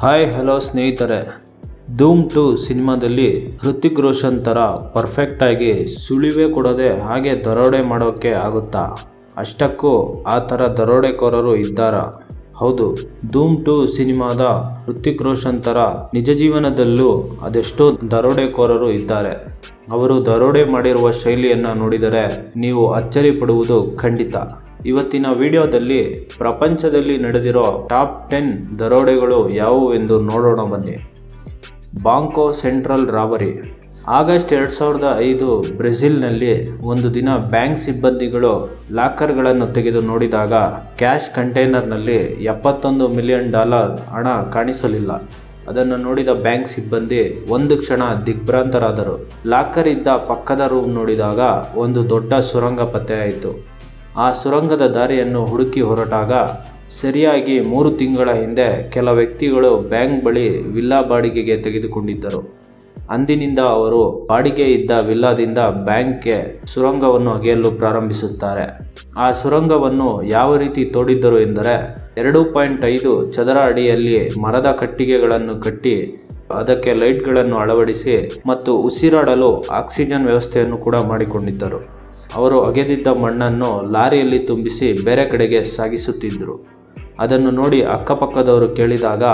Hi, hello ಸ್ನೇಹಿತರೆ. ಧೂಮ್ to ಸಿನಿಮಾದಲ್ಲಿ ಹೃತಿಕ್ ರೋಷನ್ ಥರ ಪರ್ಫೆಕ್ಟಾಗಿ ಸುಳಿವೇ ಕೊಡದೆ ಹಾಗೆ ದರೋಡೆ ಮಾಡೋಕ್ಕೆ ಆಗುತ್ತಾ? ಅಷ್ಟಕ್ಕೂ ಆ ಥರ ದರೋಡೆಕೋರರು ಇದ್ದಾರಾ? ಹೌದು, ಧೂಮ್ ಟು ಸಿನಿಮಾದ ಹೃತಿಕ್ ರೋಷನ್ ಥರ ನಿಜ ಜೀವನದಲ್ಲೂ ಅದೆಷ್ಟೋ ದರೋಡೆಕೋರರು ಇದ್ದಾರೆ. ಅವರು ದರೋಡೆ ಮಾಡಿರುವ ಶೈಲಿಯನ್ನು ನೋಡಿದರೆ ನೀವು ಅಚ್ಚರಿ ಪಡುವುದು ಖಂಡಿತ. ಇವತ್ತಿನ ವಿಡಿಯೋದಲ್ಲಿ ಪ್ರಪಂಚದಲ್ಲಿ ನಡೆದಿರೋ ಟಾಪ್ ಟೆನ್ ದರೋಡೆಗಳು ಯಾವುವು ಎಂದು ನೋಡೋಣ ಬನ್ನಿ. Banquo central robbery. ಆಗಸ್ಟ್ ಎರಡು ಸಾವಿರದ ಐದು ಬ್ರೆಜಿಲ್ನಲ್ಲಿ ಒಂದು ದಿನ ಬ್ಯಾಂಕ್ ಸಿಬ್ಬಂದಿಗಳು ಲಾಕರ್ಗಳನ್ನು ತೆಗೆದು ನೋಡಿದಾಗ ಕ್ಯಾಶ್ ಕಂಟೈನರ್ನಲ್ಲಿ ಎಪ್ಪತ್ತೊಂದು ಮಿಲಿಯನ್ ಡಾಲರ್ ಹಣ ಕಾಣಿಸಲಿಲ್ಲ. ಅದನ್ನು ನೋಡಿದ ಬ್ಯಾಂಕ್ ಸಿಬ್ಬಂದಿ ಒಂದು ಕ್ಷಣ ದಿಗ್ಭ್ರಾಂತರಾದರು. ಲಾಕರ್ ಇದ್ದ ಪಕ್ಕದ ರೂಮ್ ನೋಡಿದಾಗ ಒಂದು ದೊಡ್ಡ ಸುರಂಗ ಪತ್ತೆಯಾಯಿತು ಆ ಸುರಂಗದ ದಾರಿಯನ್ನು ಹುಡುಕಿ ಹೊರಟಾಗ ಸರಿಯಾಗಿ ಮೂರು ತಿಂಗಳ ಹಿಂದೆ ಕೆಲ ವ್ಯಕ್ತಿಗಳು ಬ್ಯಾಂಕ್ ಬಳಿ ವಿಲ್ಲಾ ಬಾಡಿಗೆಗೆ ತೆಗೆದುಕೊಂಡಿದ್ದರು. ಅಂದಿನಿಂದ ಅವರು ಬಾಡಿಗೆ ಇದ್ದ ವಿಲ್ಲಾದಿಂದ ಬ್ಯಾಂಕ್ಗೆ ಸುರಂಗವನ್ನು ಅಗೆಯಲು ಪ್ರಾರಂಭಿಸುತ್ತಾರೆ. ಆ ಸುರಂಗವನ್ನು ಯಾವ ರೀತಿ ತೋಡಿದ್ದರು ಎಂದರೆ, ಎರಡು ಪಾಯಿಂಟ್ ಐದು ಚದರ ಅಡಿಯಲ್ಲಿ ಮರದ ಕಟ್ಟಿಗೆಗಳನ್ನು ಕಟ್ಟಿ, ಅದಕ್ಕೆ ಲೈಟ್ಗಳನ್ನು ಅಳವಡಿಸಿ ಮತ್ತು ಉಸಿರಾಡಲು ಆಕ್ಸಿಜನ್ ವ್ಯವಸ್ಥೆಯನ್ನು ಕೂಡ ಮಾಡಿಕೊಂಡಿದ್ದರು. ಅವರು ಅಗೆದಿದ್ದ ಮಣ್ಣನ್ನು ಲಾರಿಯಲ್ಲಿ ತುಂಬಿಸಿ ಬೇರೆ ಕಡೆಗೆ ಸಾಗಿಸುತ್ತಿದ್ದರು. ಅದನ್ನು ನೋಡಿ ಅಕ್ಕಪಕ್ಕದವರು ಕೇಳಿದಾಗ,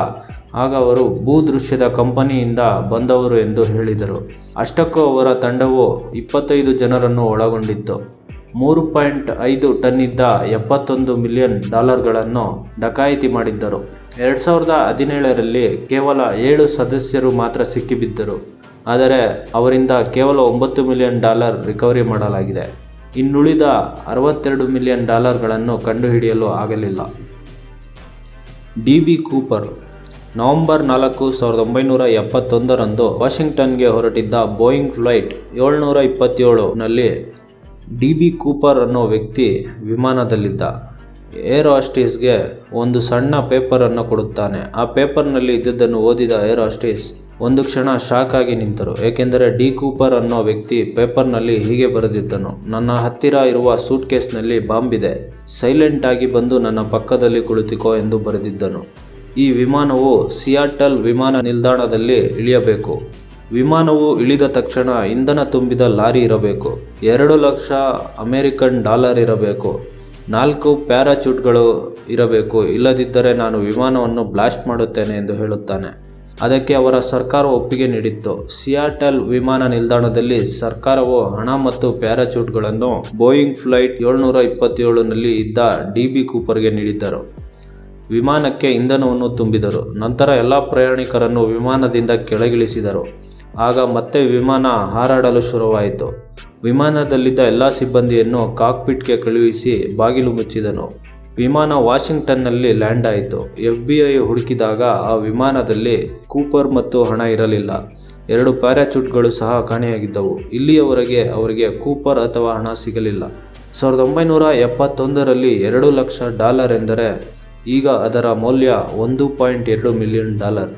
ಆಗ ಅವರು ಭೂದೃಶ್ಯದ ಕಂಪನಿಯಿಂದ ಬಂದವರು ಎಂದು ಹೇಳಿದರು. ಅಷ್ಟಕ್ಕೂ ಅವರ ತಂಡವು ಇಪ್ಪತ್ತೈದು ಜನರನ್ನು ಒಳಗೊಂಡಿತ್ತು. ಮೂರು ಪಾಯಿಂಟ್ ಐದು ಟನ್ ಇದ್ದ ಎಪ್ಪತ್ತೊಂದು ಮಿಲಿಯನ್ ಡಾಲರ್ಗಳನ್ನು ಡಕಾಯಿತಿ ಮಾಡಿದ್ದರು. ಎರಡು ಸಾವಿರದ ಹದಿನೇಳರಲ್ಲಿ ಕೇವಲ ಏಳು ಸದಸ್ಯರು ಮಾತ್ರ ಸಿಕ್ಕಿಬಿದ್ದರು. ಆದರೆ ಅವರಿಂದ ಕೇವಲ ಒಂಬತ್ತು ಮಿಲಿಯನ್ ಡಾಲರ್ ರಿಕವರಿ ಮಾಡಲಾಗಿದೆ. ಇನ್ನುಳಿದ ಅರವತ್ತೆರಡು ಮಿಲಿಯನ್ ಡಾಲರ್ಗಳನ್ನು ಕಂಡುಹಿಡಿಯಲು ಆಗಲಿಲ್ಲ. ಡಿ ಬಿ ಕೂಪರ್ ನವೆಂಬರ್ ನಾಲ್ಕು ಸಾವಿರದ ಒಂಬೈನೂರ ಎಪ್ಪತ್ತೊಂದರಂದು ವಾಷಿಂಗ್ಟನ್ಗೆ ಹೊರಟಿದ್ದ ಬೋಯಿಂಗ್ ಫ್ಲೈಟ್ ಏಳ್ನೂರ ಇಪ್ಪತ್ತೇಳುನಲ್ಲಿ ಡಿ ಬಿ ಕೂಪರ್ ಅನ್ನೋ ವ್ಯಕ್ತಿ ವಿಮಾನದಲ್ಲಿದ್ದ. ಏರ್ ಹಾಸ್ಟೀಸ್ಗೆ ಒಂದು ಸಣ್ಣ ಪೇಪರನ್ನು ಕೊಡುತ್ತಾನೆ. ಆ ಪೇಪರ್ನಲ್ಲಿ ಇದ್ದದ್ದನ್ನು ಓದಿದ ಏರ್ ಹಾಸ್ಟೀಸ್ ಒಂದು ಕ್ಷಣ ಶಾಕ್ ಆಗಿ ನಿಂತರು. ಏಕೆಂದರೆ ಡಿ ಕೂಪರ್ ಅನ್ನೋ ವ್ಯಕ್ತಿ ಪೇಪರ್ನಲ್ಲಿ ಹೀಗೆ ಬರೆದಿದ್ದನು, ನನ್ನ ಹತ್ತಿರ ಇರುವ ಸೂಟ್ ಕೇಸ್ನಲ್ಲಿ ಬಾಂಬ್ ಇದೆ ಸೈಲೆಂಟ್ ಆಗಿ ಬಂದು ನನ್ನ ಪಕ್ಕದಲ್ಲಿ ಕುಳಿತುಕೋ ಎಂದು ಬರೆದಿದ್ದನು. ಈ ವಿಮಾನವು ಸಿಯಾಟಲ್ ವಿಮಾನ ನಿಲ್ದಾಣದಲ್ಲಿ ಇಳಿಯಬೇಕು. ವಿಮಾನವು ಇಳಿದ ತಕ್ಷಣ ಇಂಧನ ತುಂಬಿದ ಲಾರಿ ಇರಬೇಕು. ಎರಡು ಲಕ್ಷ ಅಮೆರಿಕನ್ ಡಾಲರ್ ಇರಬೇಕು. ನಾಲ್ಕು ಪ್ಯಾರಾಚೂಟ್ಗಳು ಇರಬೇಕು. ಇಲ್ಲದಿದ್ದರೆ ನಾನು ವಿಮಾನವನ್ನು ಬ್ಲಾಸ್ಟ್ ಮಾಡುತ್ತೇನೆ ಎಂದು ಹೇಳುತ್ತಾನೆ. ಅದಕ್ಕೆ ಅವರ ಸರ್ಕಾರ ಒಪ್ಪಿಗೆ ನೀಡಿತ್ತು. ಸಿಯಾಟಲ್ ವಿಮಾನ ನಿಲ್ದಾಣದಲ್ಲಿ ಸರ್ಕಾರವು ಹಣ ಮತ್ತು ಪ್ಯಾರಾಚೂಟ್ಗಳನ್ನು ಬೋಯಿಂಗ್ ಫ್ಲೈಟ್ ಏಳ್ನೂರ ಇಪ್ಪತ್ತೇಳನಲ್ಲಿ ಇದ್ದ ಡಿ ಬಿ ಕೂಪರ್ಗೆ ನೀಡಿದ್ದರು. ವಿಮಾನಕ್ಕೆ ಇಂಧನವನ್ನು ತುಂಬಿದರು. ನಂತರ ಎಲ್ಲ ಪ್ರಯಾಣಿಕರನ್ನು ವಿಮಾನದಿಂದ ಕೆಳಗಿಳಿಸಿದರು. ಆಗ ಮತ್ತೆ ವಿಮಾನ ಹಾರಾಡಲು ಶುರುವಾಯಿತು. ವಿಮಾನದಲ್ಲಿದ್ದ ಎಲ್ಲ ಸಿಬ್ಬಂದಿಯನ್ನು ಕಾಕ್ಪಿಟ್ಗೆ ಕಳುಹಿಸಿ ಬಾಗಿಲು ಮುಚ್ಚಿದನು. ವಿಮಾನ ವಾಷಿಂಗ್ಟನ್ನಲ್ಲಿ ಲ್ಯಾಂಡ್ ಆಯಿತು. ಎಫ್ ಬಿ ಐ ಹುಡುಕಿದಾಗ ಆ ವಿಮಾನದಲ್ಲಿ ಕೂಪರ್ ಮತ್ತು ಹಣ ಇರಲಿಲ್ಲ. ಎರಡು ಪ್ಯಾರಾಚೂಟ್ಗಳು ಸಹ ಕಾಣೆಯಾಗಿದ್ದವು. ಇಲ್ಲಿಯವರೆಗೆ ಅವರಿಗೆ ಕೂಪರ್ ಅಥವಾ ಹಣ ಸಿಗಲಿಲ್ಲ. ಸಾವಿರದ ಒಂಬೈನೂರ ಎಪ್ಪತ್ತೊಂದರಲ್ಲಿ ಎರಡು ಲಕ್ಷ ಡಾಲರ್ ಎಂದರೆ ಈಗ ಅದರ ಮೌಲ್ಯ ಒಂದು ಪಾಯಿಂಟ್ ಎರಡು million dollar.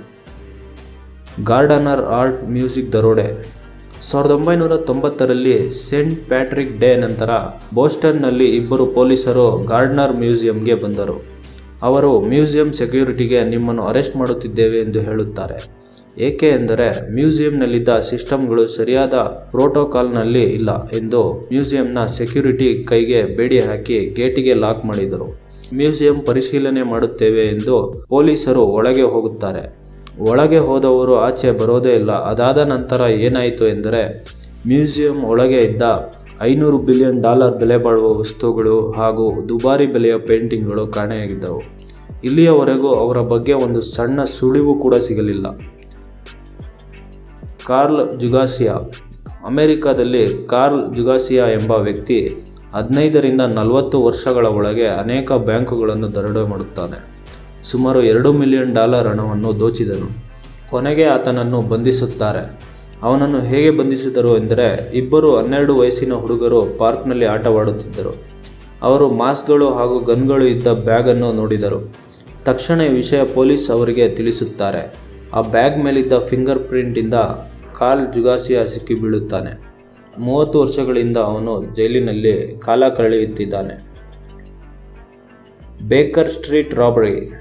Gardner art museum ದರೋಡೆ. ಸಾವಿರದ ಒಂಬೈನೂರ ತೊಂಬತ್ತರಲ್ಲಿ ಸೇಂಟ್ ಪ್ಯಾಟ್ರಿಕ್ ಡೇ ನಂತರ ಬೋಸ್ಟನ್ನಲ್ಲಿ ಇಬ್ಬರು ಪೊಲೀಸರು ಗಾರ್ಡ್ನರ್ ಮ್ಯೂಸಿಯಂಗೆ ಬಂದರು. ಅವರು ಮ್ಯೂಸಿಯಂ ಸೆಕ್ಯೂರಿಟಿಗೆ ನಿಮ್ಮನ್ನು ಅರೆಸ್ಟ್ ಮಾಡುತ್ತಿದ್ದೇವೆ ಎಂದು ಹೇಳುತ್ತಾರೆ. ಏಕೆ ಎಂದರೆ ಮ್ಯೂಸಿಯಂನಲ್ಲಿದ್ದ ಸಿಸ್ಟಮ್ಗಳು ಸರಿಯಾದ ಪ್ರೋಟೋಕಾಲ್ನಲ್ಲಿ ಇಲ್ಲ ಎಂದು ಮ್ಯೂಸಿಯಂನ ಸೆಕ್ಯೂರಿಟಿ ಕೈಗೆ ಬೇಡಿ ಹಾಕಿ ಗೇಟಿಗೆ ಲಾಕ್ ಮಾಡಿದರು. ಮ್ಯೂಸಿಯಂ ಪರಿಶೀಲನೆ ಮಾಡುತ್ತೇವೆ ಎಂದು ಪೊಲೀಸರು ಒಳಗೆ ಹೋಗುತ್ತಾರೆ. ಒಳಗೆ ಹೋದವರು ಆಚೆ ಬರೋದೇ ಇಲ್ಲ. ಅದಾದ ನಂತರ ಏನಾಯಿತು ಎಂದರೆ, ಮ್ಯೂಸಿಯಂ ಒಳಗೆ ಇದ್ದ ಐನೂರು ಬಿಲಿಯನ್ ಡಾಲರ್ ಬೆಲೆ ಬಾಳುವ ವಸ್ತುಗಳು ಹಾಗೂ ದುಬಾರಿ ಬೆಲೆಯ ಪೇಂಟಿಂಗ್ಗಳು ಕಾಣೆಯಾಗಿದ್ದವು. ಇಲ್ಲಿಯವರೆಗೂ ಅವರ ಬಗ್ಗೆ ಒಂದು ಸಣ್ಣ ಸುಳಿವು ಕೂಡ ಸಿಗಲಿಲ್ಲ. ಕಾರ್ಲ್ ಜುಗಾಸಿಯಾ, ಅಮೆರಿಕದಲ್ಲಿ ಕಾರ್ಲ್ ಜುಗಾಸಿಯಾ ಎಂಬ ವ್ಯಕ್ತಿ ಹದಿನೈದರಿಂದ ನಲವತ್ತು ವರ್ಷಗಳ ಒಳಗೆ ಅನೇಕ ಬ್ಯಾಂಕುಗಳನ್ನು ದರೋಡೆ ಮಾಡುತ್ತಾನೆ. ಸುಮಾರು ಎರಡು ಮಿಲಿಯನ್ ಡಾಲರ್ ಹಣವನ್ನು ದೋಚಿದರು ಕೊನೆಗೆ ಆತನನ್ನು ಬಂಧಿಸುತ್ತಾರೆ. ಅವನನ್ನು ಹೇಗೆ ಬಂಧಿಸಿದರು ಎಂದರೆ, ಇಬ್ಬರು ಹನ್ನೆರಡು ವಯಸ್ಸಿನ ಹುಡುಗರು ಪಾರ್ಕ್ನಲ್ಲಿ ಆಟವಾಡುತ್ತಿದ್ದರು. ಅವರು ಮಾಸ್ಕ್ಗಳು ಹಾಗೂ ಗನ್ಗಳು ಇದ್ದ ಬ್ಯಾಗನ್ನು ನೋಡಿದರು. ತಕ್ಷಣ ಈ ವಿಷಯ ಪೊಲೀಸ್ ಅವರಿಗೆ ತಿಳಿಸುತ್ತಾರೆ. ಆ ಬ್ಯಾಗ್ ಮೇಲಿದ್ದ ಫಿಂಗರ್ ಪ್ರಿಂಟಿಂದ ಕಾಲ್ ಜುಗಾಸಿಯ ಸಿಕ್ಕಿಬೀಳುತ್ತಾನೆ. ಮೂವತ್ತು ವರ್ಷಗಳಿಂದ ಅವನು ಜೈಲಿನಲ್ಲಿ ಕಾಲ ಕಳೆಯುತ್ತಿದ್ದಾನೆ. ಬೇಕರ್ ಸ್ಟ್ರೀಟ್ ರಾಬರಿ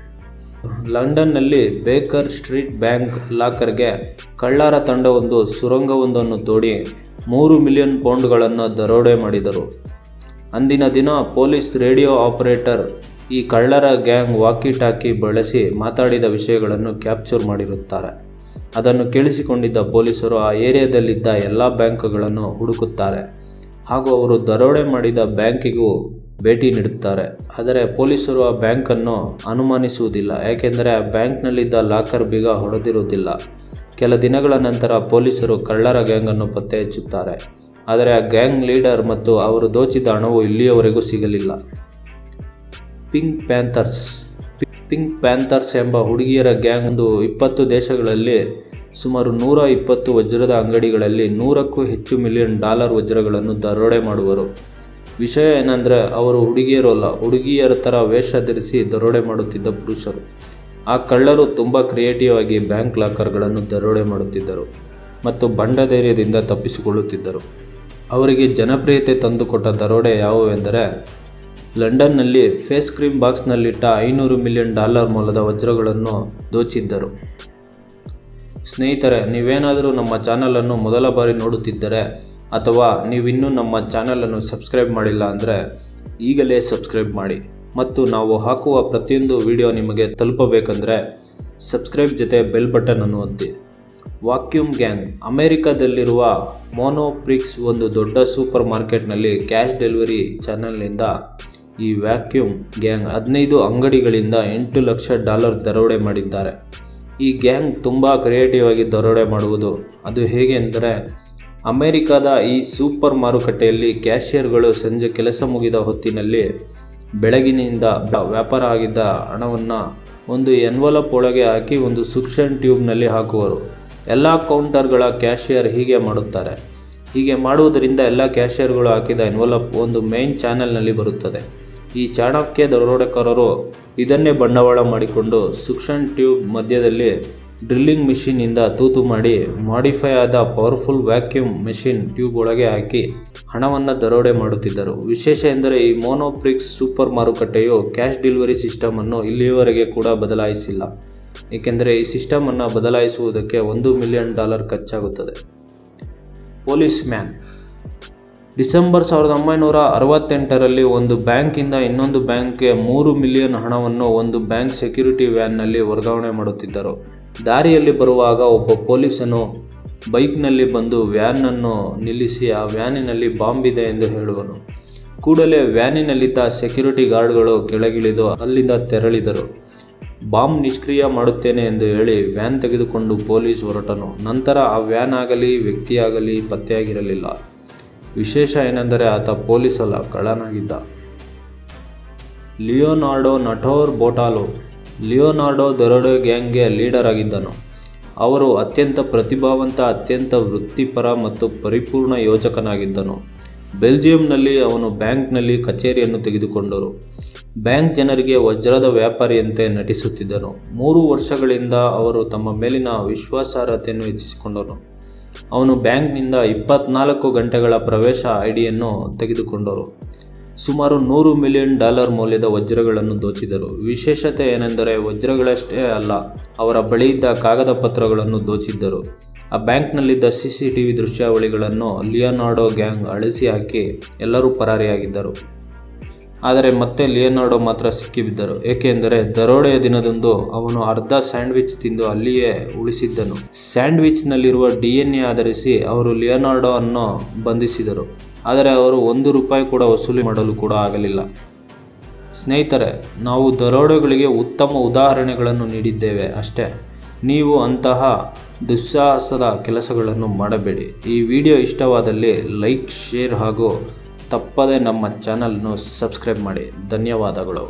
ಲಂಡನ್ನಲ್ಲಿ ಬೇಕರ್ ಸ್ಟ್ರೀಟ್ ಬ್ಯಾಂಕ್ ಲಾಕರ್ಗೆ ಕಳ್ಳರ ತಂಡವೊಂದು ಸುರಂಗವೊಂದನ್ನು ತೋಡಿ ಮೂರು ಮಿಲಿಯನ್ ಪೌಂಡ್ಗಳನ್ನು ದರೋಡೆ ಮಾಡಿದರು. ಅಂದಿನ ದಿನ ಪೊಲೀಸ್ ರೇಡಿಯೋ ಆಪರೇಟರ್ ಈ ಕಳ್ಳರ ಗ್ಯಾಂಗ್ ವಾಕಿ ಟಾಕಿ ಬಳಸಿ ಮಾತಾಡಿದ ವಿಷಯಗಳನ್ನು ಕ್ಯಾಪ್ಚರ್ ಮಾಡಿರುತ್ತಾರೆ. ಅದನ್ನು ಕೇಳಿಸಿಕೊಂಡಿದ್ದ ಪೊಲೀಸರು ಆ ಏರಿಯಾದಲ್ಲಿದ್ದ ಎಲ್ಲ ಬ್ಯಾಂಕ್ಗಳನ್ನು ಹುಡುಕುತ್ತಾರೆ. ಹಾಗೂ ಅವರು ದರೋಡೆ ಮಾಡಿದ ಬ್ಯಾಂಕಿಗೂ ಭೇಟಿ ನೀಡುತ್ತಾರೆ. ಆದರೆ ಪೊಲೀಸರು ಆ ಬ್ಯಾಂಕನ್ನು ಅನುಮಾನಿಸುವುದಿಲ್ಲ. ಏಕೆಂದರೆ ಆ ಬ್ಯಾಂಕ್ನಲ್ಲಿದ್ದ ಲಾಕರ್ ಬೀಗ ಹೊಡೆದಿರುವುದಿಲ್ಲ. ಕೆಲ ದಿನಗಳ ನಂತರ ಪೊಲೀಸರು ಕಳ್ಳರ ಗ್ಯಾಂಗನ್ನು ಪತ್ತೆ ಹಚ್ಚುತ್ತಾರೆ ಆದರೆ ಆ ಗ್ಯಾಂಗ್ ಲೀಡರ್ ಮತ್ತು ಅವರು ದೋಚಿದ ಹಣವು ಇಲ್ಲಿಯವರೆಗೂ ಸಿಗಲಿಲ್ಲ. ಪಿಂಕ್ ಪ್ಯಾಂಥರ್ಸ್ ಪಿಂಕ್ ಪ್ಯಾಂಥರ್ಸ್ ಎಂಬ ಹುಡುಗಿಯರ ಗ್ಯಾಂಗ್ ಒಂದು ಇಪ್ಪತ್ತು ದೇಶಗಳಲ್ಲಿ ಸುಮಾರು ನೂರ ಇಪ್ಪತ್ತು ವಜ್ರದ ಅಂಗಡಿಗಳಲ್ಲಿ ನೂರಕ್ಕೂ ಹೆಚ್ಚು ಮಿಲಿಯನ್ ಡಾಲರ್ ವಜ್ರಗಳನ್ನು ದರೋಡೆ ಮಾಡುವರು. ವಿಷಯ ಏನಂದರೆ ಅವರು ಹುಡುಗಿಯರು ಅಲ್ಲ, ಹುಡುಗಿಯರ ಥರ ವೇಷ ಧರಿಸಿ ದರೋಡೆ ಮಾಡುತ್ತಿದ್ದ ಪುರುಷರು. ಆ ಕಳ್ಳರು ತುಂಬ ಕ್ರಿಯೇಟಿವ್ ಆಗಿ ಬ್ಯಾಂಕ್ ಲಾಕರ್ಗಳನ್ನು ದರೋಡೆ ಮಾಡುತ್ತಿದ್ದರು ಮತ್ತು ಬಂಡ ಧೈರ್ಯದಿಂದ ತಪ್ಪಿಸಿಕೊಳ್ಳುತ್ತಿದ್ದರು. ಅವರಿಗೆ ಜನಪ್ರಿಯತೆ ತಂದುಕೊಟ್ಟ ದರೋಡೆ ಯಾವುವೆಂದರೆ, ಲಂಡನ್ನಲ್ಲಿ ಫೇಸ್ ಕ್ರೀಮ್ ಬಾಕ್ಸ್ನಲ್ಲಿಟ್ಟ ಐನೂರು ಮಿಲಿಯನ್ ಡಾಲರ್ ಮೌಲ್ಯದ ವಜ್ರಗಳನ್ನು ದೋಚಿದ್ದರು. ಸ್ನೇಹಿತರೆ, ನೀವೇನಾದರೂ ನಮ್ಮ ಚಾನಲನ್ನು ಮೊದಲ ಬಾರಿ ನೋಡುತ್ತಿದ್ದರೆ ಅಥವಾ ನೀವಿನ್ನೂ ನಮ್ಮ ಚಾನಲನ್ನು ಸಬ್ಸ್ಕ್ರೈಬ್ ಮಾಡಿಲ್ಲ ಅಂದರೆ ಈಗಲೇ ಸಬ್ಸ್ಕ್ರೈಬ್ ಮಾಡಿ. ಮತ್ತು ನಾವು ಹಾಕುವ ಪ್ರತಿಯೊಂದು ವಿಡಿಯೋ ನಿಮಗೆ ತಲುಪಬೇಕಂದ್ರೆ ಸಬ್ಸ್ಕ್ರೈಬ್ ಜೊತೆ ಬೆಲ್ ಬಟನನ್ನು ಒತ್ತಿ. Vacuum gang. ಅಮೆರಿಕದಲ್ಲಿರುವ ಮೋನೋಪ್ರಿಕ್ಸ್ ಒಂದು ದೊಡ್ಡ ಸೂಪರ್ ಮಾರ್ಕೆಟ್ನಲ್ಲಿ ಕ್ಯಾಶ್ ಡೆಲಿವರಿ ಚಾನಲ್ನಿಂದ ಈ ವ್ಯಾಕ್ಯೂಮ್ ಗ್ಯಾಂಗ್ ಹದಿನೈದು ಅಂಗಡಿಗಳಿಂದ ಎಂಟು ಲಕ್ಷ ಡಾಲರ್ ದರೋಡೆ ಮಾಡಿದ್ದಾರೆ. ಈ ಗ್ಯಾಂಗ್ ತುಂಬ ಕ್ರಿಯೇಟಿವ್ ಆಗಿ ದರೋಡೆ ಮಾಡುವುದು. ಅದು ಹೇಗೆ ಅಂದರೆ ಅಮೆರಿಕದ ಈ ಸೂಪರ್ ಮಾರುಕಟ್ಟೆಯಲ್ಲಿ ಕ್ಯಾಶಿಯರ್ಗಳು ಸಂಜೆ ಕೆಲಸ ಮುಗಿದ ಹೊತ್ತಿನಲ್ಲಿ ಬೆಳಗಿನಿಂದ ವ್ಯಾಪಾರ ಆಗಿದ್ದ ಹಣವನ್ನು ಒಂದು ಎನ್ವಲಪ್ ಒಳಗೆ ಹಾಕಿ ಒಂದು ಸುಕ್ಷನ್ ಟ್ಯೂಬ್ನಲ್ಲಿ ಹಾಕುವರು. ಎಲ್ಲ ಕೌಂಟರ್ಗಳ ಕ್ಯಾಶಿಯರ್ ಹೀಗೆ ಮಾಡುತ್ತಾರೆ. ಹೀಗೆ ಮಾಡುವುದರಿಂದ ಎಲ್ಲ ಕ್ಯಾಶಿಯರ್ಗಳು ಹಾಕಿದ ಎನ್ವಲಪ್ ಒಂದು ಮೇನ್ ಚಾನೆಲ್ನಲ್ಲಿ ಬರುತ್ತದೆ. ಈ ಚಾಣಕ್ಯ ದರೋಡೆಕಾರರು ಇದನ್ನೇ ಬಂಡವಾಳ ಮಾಡಿಕೊಂಡು ಸುಕ್ಷನ್ ಟ್ಯೂಬ್ ಮಧ್ಯದಲ್ಲಿ ಡ್ರಿಲ್ಲಿಂಗ್ ಮಿಷಿನಿಂದ ತೂತು ಮಾಡಿ ಮಾಡಿಫೈ ಆದ ಪವರ್ಫುಲ್ ವ್ಯಾಕ್ಯೂಮ್ ಮೆಷಿನ್ ಟ್ಯೂಬ್ ಒಳಗೆ ಹಾಕಿ ಹಣವನ್ನು ದರೋಡೆ ಮಾಡುತ್ತಿದ್ದರು. ವಿಶೇಷ ಎಂದರೆ ಈ ಮೋನೋಪ್ರಿಕ್ಸ್ ಸೂಪರ್ ಮಾರುಕಟ್ಟೆಯು ಕ್ಯಾಶ್ ಡೆಲಿವರಿ ಸಿಸ್ಟಮನ್ನು ಇಲ್ಲಿಯವರೆಗೆ ಕೂಡ ಬದಲಾಯಿಸಿಲ್ಲ. ಏಕೆಂದರೆ ಈ ಸಿಸ್ಟಮನ್ನು ಬದಲಾಯಿಸುವುದಕ್ಕೆ ಒಂದು ಮಿಲಿಯನ್ ಡಾಲರ್ ಖರ್ಚಾಗುತ್ತದೆ. ಪೊಲೀಸ್ ಮ್ಯಾನ್ ಡಿಸೆಂಬರ್ ಸಾವಿರದ ಒಂಬೈನೂರ ಅರವತ್ತೆಂಟರಲ್ಲಿ ಒಂದು ಬ್ಯಾಂಕಿಂದ ಇನ್ನೊಂದು ಬ್ಯಾಂಕ್ಗೆ ಮೂರು ಮಿಲಿಯನ್ ಹಣವನ್ನು ಒಂದು ಬ್ಯಾಂಕ್ ಸೆಕ್ಯೂರಿಟಿ ವ್ಯಾನ್ನಲ್ಲಿ ವರ್ಗಾವಣೆ ಮಾಡುತ್ತಿದ್ದರು. ದಾರಿಯಲ್ಲಿ ಬರುವಾಗ ಒಬ್ಬ ಪೊಲೀಸನು ಬೈಕ್ನಲ್ಲಿ ಬಂದು ವ್ಯಾನನ್ನು ನಿಲ್ಲಿಸಿ ಆ ವ್ಯಾನಿನಲ್ಲಿ ಬಾಂಬ್ ಇದೆ ಎಂದು ಹೇಳುವನು. ಕೂಡಲೇ ವ್ಯಾನಿನಲ್ಲಿದ್ದ ಸೆಕ್ಯೂರಿಟಿ ಗಾರ್ಡ್ಗಳು ಕೆಳಗಿಳಿದು ಅಲ್ಲಿಂದ ತೆರಳಿದರು. ಬಾಂಬ್ ನಿಷ್ಕ್ರಿಯ ಮಾಡುತ್ತೇನೆ ಎಂದು ಹೇಳಿ ವ್ಯಾನ್ ತೆಗೆದುಕೊಂಡು ಪೊಲೀಸ್ ಹೊರಟನು. ನಂತರ ಆ ವ್ಯಾನ್ ಆಗಲಿ, ವ್ಯಕ್ತಿಯಾಗಲಿ ಪತ್ತೆಯಾಗಿರಲಿಲ್ಲ. ವಿಶೇಷ ಏನೆಂದರೆ ಆತ ಪೊಲೀಸಲ್ಲ ಅಲ್ಲ ಕಳ್ಳನಾಗಿದ್ದ. ಲಿಯೋನಾರ್ಡೋ ನಟೋರ್ ಬೋಟಾಲೋ ಲಿಯೋನಾರ್ಡೋ ದರೋಡೆ ಗ್ಯಾಂಗ್ಗೆ ಲೀಡರ್ ಆಗಿದ್ದನು. ಅವರು ಅತ್ಯಂತ ಪ್ರತಿಭಾವಂತ, ಅತ್ಯಂತ ವೃತ್ತಿಪರ ಮತ್ತು ಪರಿಪೂರ್ಣ ಯೋಜಕನಾಗಿದ್ದನು. ಬೆಲ್ಜಿಯಂನಲ್ಲಿ ಅವನು ಬ್ಯಾಂಕ್ನಲ್ಲಿ ಕಚೇರಿಯನ್ನು ತೆಗೆದುಕೊಂಡರು. ಬ್ಯಾಂಕ್ ಜನರಿಗೆ ವಜ್ರದ ವ್ಯಾಪಾರಿಯಂತೆ ನಟಿಸುತ್ತಿದ್ದನು. ಮೂರು ವರ್ಷಗಳಿಂದ ಅವರು ತಮ್ಮ ಮೇಲಿನ ವಿಶ್ವಾಸಾರ್ಹತೆಯನ್ನು ಹೆಚ್ಚಿಸಿಕೊಂಡರು ಅವನು ಬ್ಯಾಂಕ್ನಿಂದ ಇಪ್ಪತ್ನಾಲ್ಕು ಗಂಟೆಗಳ ಪ್ರವೇಶ ಐಡಿಯನ್ನು ತೆಗೆದುಕೊಂಡರು. ಸುಮಾರು ನೂರು ಮಿಲಿಯನ್ ಡಾಲರ್ ಮೌಲ್ಯದ ವಜ್ರಗಳನ್ನು ದೋಚಿದರು. ವಿಶೇಷತೆ ಏನೆಂದರೆ ವಜ್ರಗಳಷ್ಟೇ ಅಲ್ಲ, ಅವರ ಬಳಿ ಇದ್ದ ಕಾಗದ ಪತ್ರಗಳನ್ನು ದೋಚಿದ್ದರು. ಆ ಬ್ಯಾಂಕ್ನಲ್ಲಿದ್ದ ಸಿ ಸಿ ಟಿ ವಿ ದೃಶ್ಯಾವಳಿಗಳನ್ನು ಲಿಯೋನಾರ್ಡೋ ಗ್ಯಾಂಗ್ ಅಳಿಸಿ ಹಾಕಿ ಎಲ್ಲರೂ ಪರಾರಿಯಾಗಿದ್ದರು. ಆದರೆ ಮತ್ತೆ ಲಿಯೋನಾರ್ಡೋ ಮಾತ್ರ ಸಿಕ್ಕಿಬಿದ್ದರು. ಏಕೆಂದರೆ ದರೋಡೆಯ ದಿನದಂದು ಅವನು ಅರ್ಧ ಸ್ಯಾಂಡ್ವಿಚ್ ತಿಂದು ಅಲ್ಲಿಯೇ ಉಳಿಸಿದ್ದನು. ಸ್ಯಾಂಡ್ವಿಚ್ನಲ್ಲಿರುವ ಡಿ ಎನ್ ಎ ಆಧರಿಸಿ ಅವರು ಲಿಯೋನಾರ್ಡೋ ಅನ್ನು ಬಂಧಿಸಿದರು. ಆದರೆ ಅವರು ಒಂದು ರೂಪಾಯಿ ಕೂಡ ವಸೂಲಿ ಮಾಡಲು ಕೂಡ ಆಗಲಿಲ್ಲ. ಸ್ನೇಹಿತರೆ, ನಾವು ದರೋಡೆಗಳಿಗೆ ಉತ್ತಮ ಉದಾಹರಣೆಗಳನ್ನು ನೀಡಿದ್ದೇವೆ ಅಷ್ಟೇ. ನೀವು ಅಂತಹ ದುಸ್ಸಾಹಸದ ಕೆಲಸಗಳನ್ನು ಮಾಡಬೇಡಿ. ಈ ವಿಡಿಯೋ ಇಷ್ಟವಾದಲ್ಲಿ ಲೈಕ್, ಶೇರ್ ಹಾಗೂ ತಪ್ಪದೆ ನಮ್ಮ ಚಾನಲ್ನು ಸಬ್ಸ್ಕ್ರೈಬ್ ಮಾಡಿ. ಧನ್ಯವಾದಗಳು.